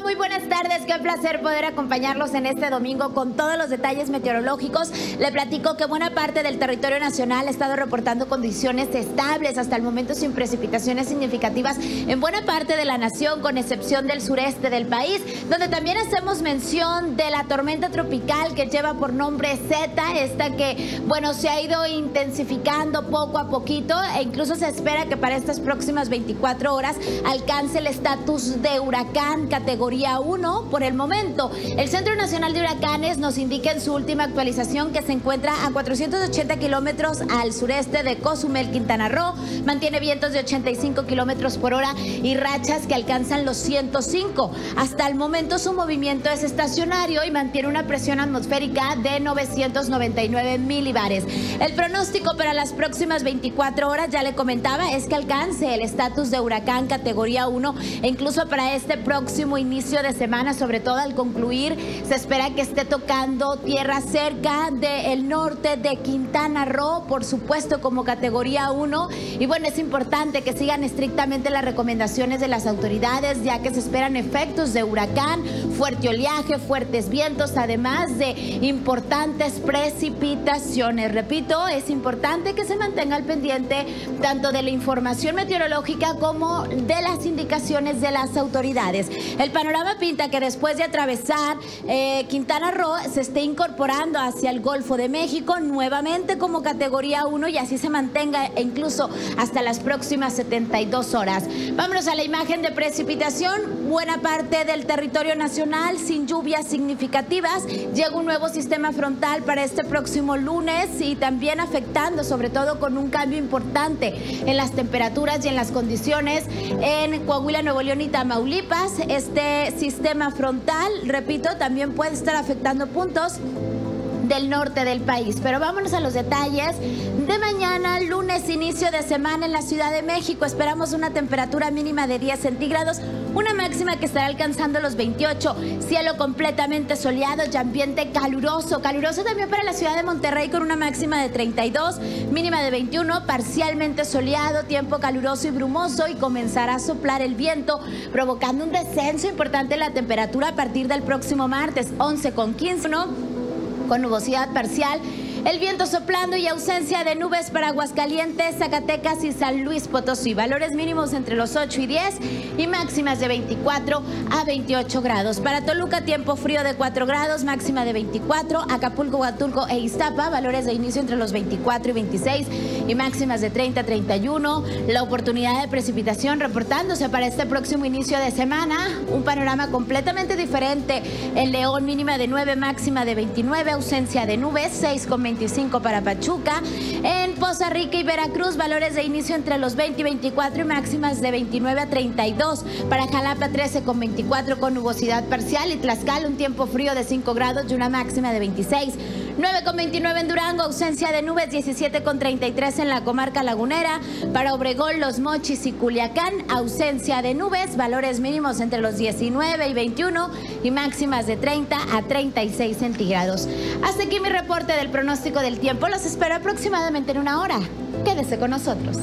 Muy buenas tardes. Qué placer poder acompañarlos en este domingo con todos los detalles meteorológicos. Le platico que buena parte del territorio nacional ha estado reportando condiciones estables hasta el momento sin precipitaciones significativas en buena parte de la nación, con excepción del sureste del país, donde también hacemos mención de la tormenta tropical que lleva por nombre Z, esta que, bueno, se ha ido intensificando poco a poquito e incluso se espera que para estas próximas 24 horas alcance el estatus de huracán categoría 1 por el momento. El Centro Nacional de Huracanes nos indica en su última actualización que se encuentra a 480 kilómetros al sureste de Cozumel, Quintana Roo. Mantiene vientos de 85 kilómetros por hora y rachas que alcanzan los 105. Hasta el momento su movimiento es estacionario y mantiene una presión atmosférica de 999 milibares. El pronóstico para las próximas 24 horas, ya le comentaba, es que alcance el estatus de huracán categoría 1 e incluso para este próximo inicio de semana, sobre todo al concluir, se espera que esté tocando tierra cerca del norte de Quintana Roo, por supuesto como categoría 1. Y bueno, es importante que sigan estrictamente las recomendaciones de las autoridades, ya que se esperan efectos de huracán, fuerte oleaje, fuertes vientos, además de importantes precipitaciones. Repito, es importante que se mantenga al pendiente tanto de la información meteorológica como de las indicaciones de las autoridades. El panorama pinta que después de atravesar eh, Quintana Roo se esté incorporando hacia el Golfo de México nuevamente como categoría 1 y así se mantenga incluso hasta las próximas 72 horas. Vámonos a la imagen de precipitación. Buena parte del territorio nacional sin lluvias significativas. Llega un nuevo sistema frontal para este próximo lunes y también afectando sobre todo con un cambio importante en las temperaturas y en las condiciones en Coahuila, Nuevo León y Tamaulipas. Este sistema frontal, repito, también puede estar afectando puntos del norte del país. Pero vámonos a los detalles de mañana, lunes, inicio de semana en la Ciudad de México. Esperamos una temperatura mínima de 10 centígrados, una máxima que estará alcanzando los 28. Cielo completamente soleado y ambiente caluroso. Caluroso también para la ciudad de Monterrey con una máxima de 32, mínima de 21, parcialmente soleado, tiempo caluroso y brumoso y comenzará a soplar el viento, provocando un descenso importante en la temperatura a partir del próximo martes, 11 con 15, ¿no? Con nubosidad parcial el viento soplando y ausencia de nubes para Aguascalientes, Zacatecas y San Luis Potosí. Valores mínimos entre los 8 y 10 y máximas de 24 a 28 grados. Para Toluca, tiempo frío de 4 grados, máxima de 24. Acapulco, Huatulco e Iztapa, valores de inicio entre los 24 y 26 y máximas de 30 a 31. La oportunidad de precipitación reportándose para este próximo inicio de semana. Un panorama completamente diferente. En León, mínima de 9, máxima de 29, ausencia de nubes, 6 con 25 para Pachuca. En Poza Rica y Veracruz, valores de inicio entre los 20 y 24 y máximas de 29 a 32. Para Jalapa, 13 con 24 con nubosidad parcial. Y Tlaxcala, un tiempo frío de 5 grados y una máxima de 26. 9 con 29 en Durango, ausencia de nubes, 17 con 33 en la comarca lagunera. Para Obregón, Los Mochis y Culiacán, ausencia de nubes, valores mínimos entre los 19 y 21 y máximas de 30 a 36 centígrados. Hasta aquí mi reporte del pronóstico del tiempo. Los espero aproximadamente en una hora. Quédese con nosotros.